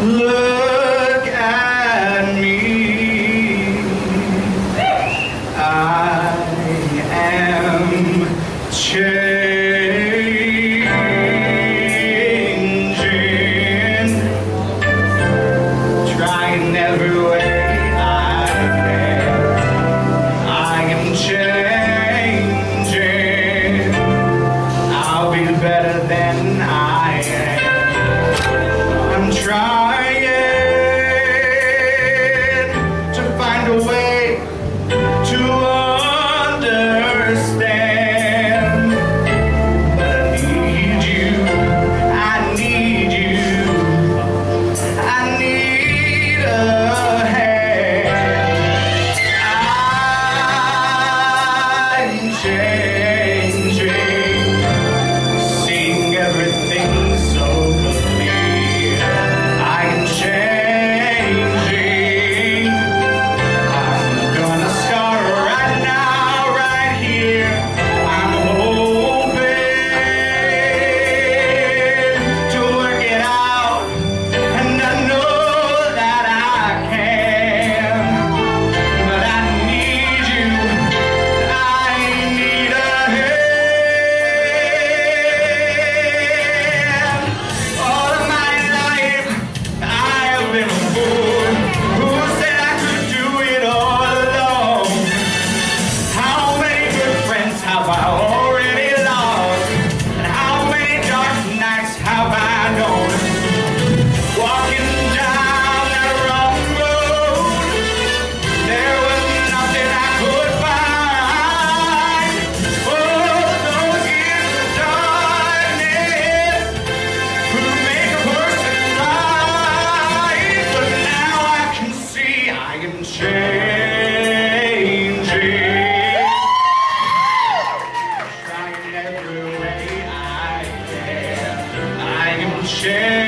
Look at me. I am changing. Trying every way I can. I am changing. I'll be better than I am try. share.